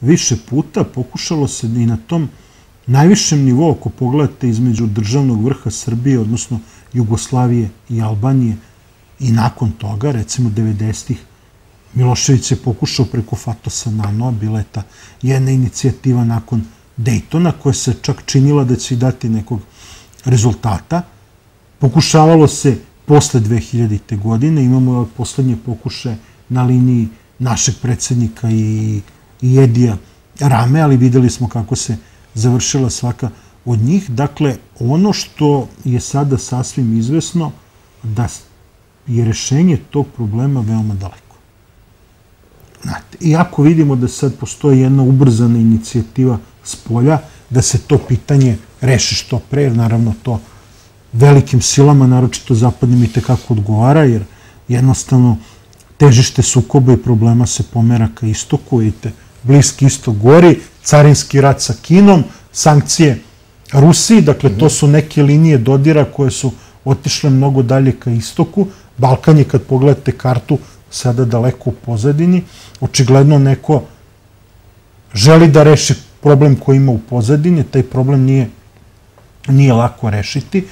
više puta, pokušalo se da i na tom najvišem nivou, ako pogledate između državnog vrha Srbije, odnosno Jugoslavije i Albanije, i nakon toga, recimo 90-ih, Milošević je pokušao preko Fatosa Nanoa, bila je ta jedna inicijativa nakon Dejtona, koja se čak činila da će dati nekog rezultata. Pokušavalo se posle 2000. godine, imamo poslednje pokuše na liniji našeg predsednika i, i Rame, ali videli smo kako se završila svaka od njih. Dakle, ono što je sada sasvim izvesno, da je rešenje tog problema veoma daleko. Znate, iako vidimo da sad postoji jedna ubrzana inicijativa s polja, da se to pitanje reši što pre, naravno to velikim silama, naročito zapadnim, i tekako odgovara, jer jednostavno težište sukoba i problema se pomera ka istoku, vidite, Bliski istok gori, carinski rat sa Kinom, sankcije Rusiji, dakle to su neke linije dodira koje su otišle mnogo dalje ka istoku. Balkan je, kad pogledate kartu, sada daleko u pozadini. Očigledno neko želi da reši problem koji ima u pozadini, taj problem nije, nije lako rešiti.